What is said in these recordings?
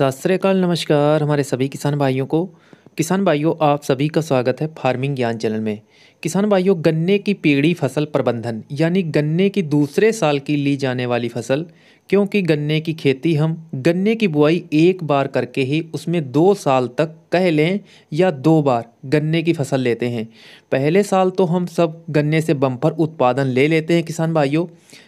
सत नमस्कार हमारे सभी किसान भाइयों को। किसान भाइयों, आप सभी का स्वागत है फ़ार्मिंग ज्ञान चैनल में। किसान भाइयों, गन्ने की पेड़ी फ़सल प्रबंधन, यानी गन्ने की दूसरे साल की ली जाने वाली फ़सल, क्योंकि गन्ने की खेती हम गन्ने की बुआई एक बार करके ही उसमें दो साल तक कह लें या दो बार गन्ने की फ़सल लेते हैं। पहले साल तो हम सब गन्ने से बम्पर उत्पादन ले लेते हैं किसान भाइयों,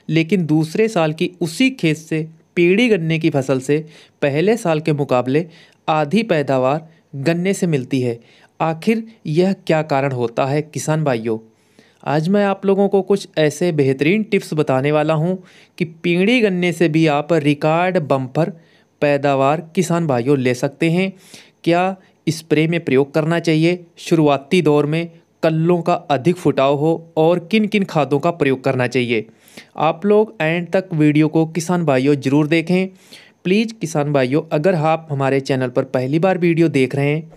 लेकिन दूसरे साल की उसी खेत से पीढ़ी गन्ने की फ़सल से पहले साल के मुकाबले आधी पैदावार गन्ने से मिलती है। आखिर यह क्या कारण होता है किसान भाइयों? आज मैं आप लोगों को कुछ ऐसे बेहतरीन टिप्स बताने वाला हूँ कि पीढ़ी गन्ने से भी आप रिकॉर्ड बम्पर पैदावार किसान भाइयों ले सकते हैं। क्या स्प्रे में प्रयोग करना चाहिए? शुरुआती दौर में कल्लों का अधिक फुटाव हो और किन किन खादों का प्रयोग करना चाहिए? आप लोग एंड तक वीडियो को किसान भाइयों ज़रूर देखें। प्लीज़ किसान भाइयों, अगर आप हमारे चैनल पर पहली बार वीडियो देख रहे हैं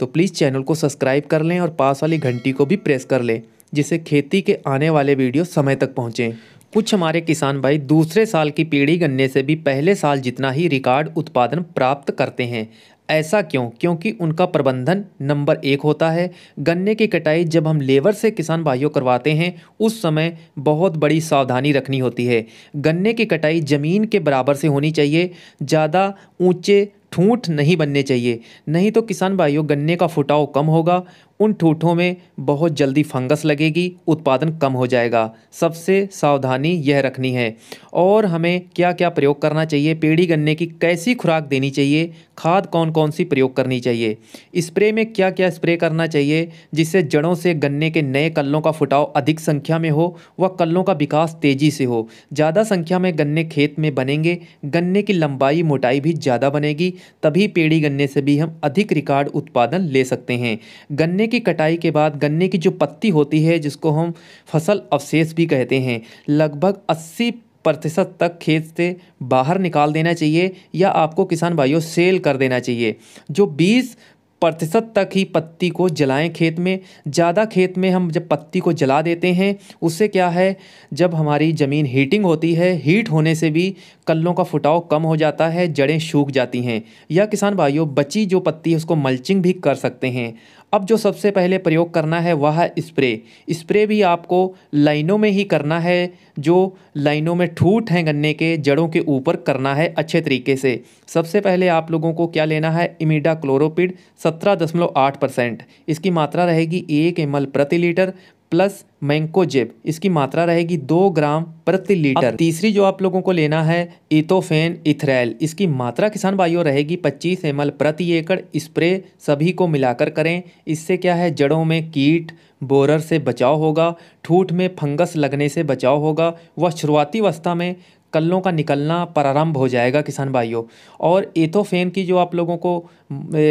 तो प्लीज़ चैनल को सब्सक्राइब कर लें और पास वाली घंटी को भी प्रेस कर लें, जिससे खेती के आने वाले वीडियो समय तक पहुँचें। कुछ हमारे किसान भाई दूसरे साल की पीढ़ी गन्ने से भी पहले साल जितना ही रिकॉर्ड उत्पादन प्राप्त करते हैं ऐसा क्यों? क्योंकि उनका प्रबंधन नंबर एक होता है। गन्ने की कटाई जब हम लेबर से किसान भाइयों करवाते हैं, उस समय बहुत बड़ी सावधानी रखनी होती है। गन्ने की कटाई ज़मीन के बराबर से होनी चाहिए। ज़्यादा ऊँचे ठूंठ नहीं बनने चाहिए। नहीं तो किसान भाइयों, गन्ने का फुटाव कम होगा। उन ठूठों में बहुत जल्दी फंगस लगेगी, उत्पादन कम हो जाएगा। सबसे सावधानी यह रखनी है। और हमें क्या क्या प्रयोग करना चाहिए? पेड़ी गन्ने की कैसी खुराक देनी चाहिए? खाद कौन कौन सी प्रयोग करनी चाहिए? स्प्रे में क्या क्या स्प्रे करना चाहिए जिससे जड़ों से गन्ने के नए कल्लों का फुटाव अधिक संख्या में हो व कल्लों का विकास तेज़ी से हो? ज़्यादा संख्या में गन्ने खेत में बनेंगे, गन्ने की लंबाई, मोटाई भी ज़्यादा बनेगी, तभी पेड़ी गन्ने से भी हम अधिक रिकॉर्ड उत्पादन ले सकते हैं। गन्ने की कटाई के बाद गन्ने की जो पत्ती होती है, जिसको हम फ़सल अवशेष भी कहते हैं, लगभग अस्सी प्रतिशत तक खेत से बाहर निकाल देना चाहिए या आपको किसान भाइयों सेल कर देना चाहिए। जो बीस प्रतिशत तक ही पत्ती को जलाएँ खेत में, ज़्यादा खेत में हम जब पत्ती को जला देते हैं, उससे क्या है, जब हमारी ज़मीन हीटिंग होती है, हीट होने से भी कल्लों का फुटाव कम हो जाता है, जड़ें सूख जाती हैं। या किसान भाइयों, बची जो पत्ती है, उसको मल्चिंग भी कर सकते हैं। अब जो सबसे पहले प्रयोग करना है वह है स्प्रे। स्प्रे भी आपको लाइनों में ही करना है, जो लाइनों में ठूट हैं गन्ने के, जड़ों के ऊपर करना है अच्छे तरीके से। सबसे पहले आप लोगों को क्या लेना है? इमिडा क्लोरोपिड, सत्रह दशमलव आठ परसेंट। इसकी मात्रा रहेगी एक एम प्रति लीटर प्लस मैंकोजेब इसकी मात्रा रहेगी दो ग्राम प्रति लीटर। तीसरी जो आप लोगों को लेना है, इथोफेन इथरेल। इसकी मात्रा किसान भाइयों रहेगी 25 एम प्रति एकड़। स्प्रे सभी को मिलाकर करें। इससे क्या है, जड़ों में कीट, बोरर से बचाव होगा। ठूठ में फंगस लगने से बचाव होगा। वह शुरुआती अवस्था में कल्लों का निकलना प्रारंभ हो जाएगा किसान भाइयों। और एथोफेन की जो आप लोगों को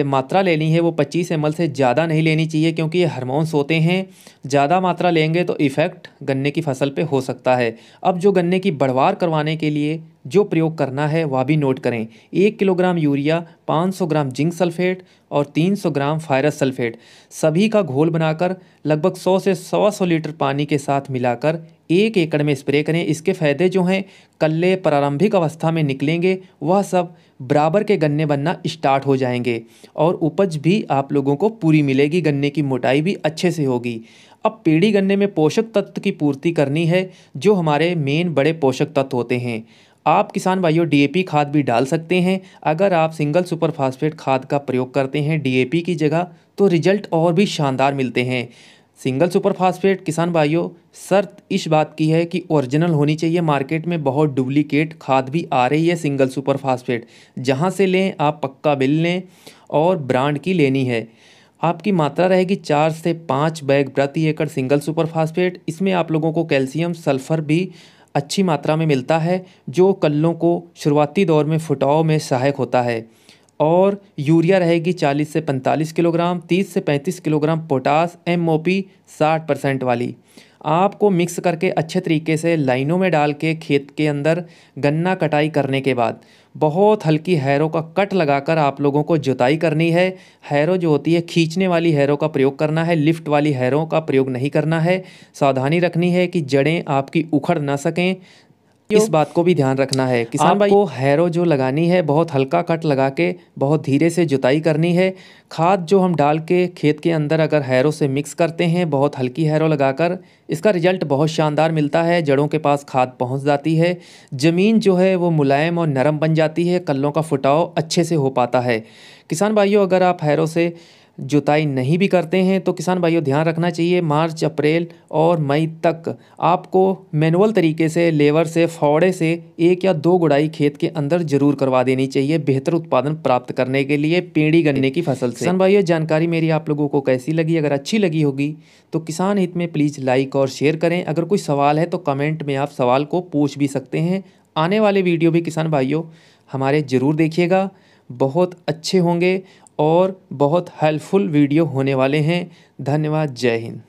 मात्रा लेनी है, वो 25 एम से ज़्यादा नहीं लेनी चाहिए, क्योंकि ये हार्मोन्स होते हैं। ज़्यादा मात्रा लेंगे तो इफ़ेक्ट गन्ने की फ़सल पे हो सकता है। अब जो गन्ने की बढ़वार करवाने के लिए जो प्रयोग करना है वह भी नोट करें। एक kilogram urea 500 gram zinc sulphate और 300 ग्राम फायरस सल्फेट। सभी का घोल बनाकर लगभग 100 से सवा सौ लीटर पानी के साथ मिलाकर एक एकड़ में स्प्रे करें। इसके फ़ायदे जो हैं, कल्ले प्रारंभिक अवस्था में निकलेंगे, वह सब बराबर के गन्ने बनना स्टार्ट हो जाएँगे और उपज भी आप लोगों को पूरी मिलेगी। गन्ने की मोटाई भी अच्छे से होगी। अब पेड़ी गन्ने में पोषक तत्व की पूर्ति करनी है, जो हमारे मेन बड़े पोषक तत्व होते हैं। आप किसान भाइयों डीएपी खाद भी डाल सकते हैं। अगर आप सिंगल सुपर फास्फेट खाद का प्रयोग करते हैं डीएपी की जगह तो रिज़ल्ट और भी शानदार मिलते हैं। सिंगल सुपर फास्फेट किसान भाइयों, शर्त इस बात की है कि ओरिजिनल होनी चाहिए। मार्केट में बहुत डुप्लीकेट खाद भी आ रही है सिंगल सुपर फास्फेट जहाँ से लें, आप पक्का बिल लें और ब्रांड की लेनी है। आपकी मात्रा रहेगी चार से पाँच बैग प्रति एकड़ सिंगल सुपर फास्फेट इसमें आप लोगों को कैल्शियम, सल्फ़र भी अच्छी मात्रा में मिलता है, जो कल्लों को शुरुआती दौर में फुटाव में सहायक होता है। और यूरिया रहेगी 40 से 45 किलोग्राम 30 से 35 kilogram potash M O P साठ परसेंट वाली। आपको मिक्स करके अच्छे तरीके से लाइनों में डाल के खेत के अंदर गन्ना कटाई करने के बाद बहुत हल्की हैरों का कट लगाकर आप लोगों को जुताई करनी है। हैरो जो होती है, खींचने वाली हैरो का प्रयोग करना है, लिफ्ट वाली हैरों का प्रयोग नहीं करना है। सावधानी रखनी है कि जड़ें आपकी उखड़ ना सकें। इस बात को भी ध्यान रखना है। किसान भाई को हैरो जो लगानी है बहुत हल्का कट लगा के बहुत धीरे से जुताई करनी है। खाद जो हम डाल के खेत के अंदर अगर हैरो से मिक्स करते हैं बहुत हल्की हैरो लगाकर इसका रिज़ल्ट बहुत शानदार मिलता है। जड़ों के पास खाद पहुँच जाती है। ज़मीन जो है वो मुलायम और नरम बन जाती है। कल्लों का फुटाव अच्छे से हो पाता है। किसान भाइयों अगर आप हैरो से जुताई नहीं भी करते हैं तो किसान भाइयों, ध्यान रखना चाहिए, मार्च, अप्रैल और मई तक आपको मैनुअल तरीके से, लेबर से, फौड़े से एक या दो गुड़ाई खेत के अंदर ज़रूर करवा देनी चाहिए बेहतर उत्पादन प्राप्त करने के लिए पेड़ी गन्ने की फ़सल से। किसान भाइयों, जानकारी मेरी आप लोगों को कैसी लगी? अगर अच्छी लगी होगी तो किसान हित में प्लीज़ लाइक और शेयर करें। अगर कोई सवाल है तो कमेंट में आप सवाल को पूछ भी सकते हैं। आने वाले वीडियो भी किसान भाइयों, हमारे ज़रूर देखिएगा। बहुत अच्छे होंगे और बहुत हेल्पफुल वीडियो होने वाले हैं। धन्यवाद जय हिंद।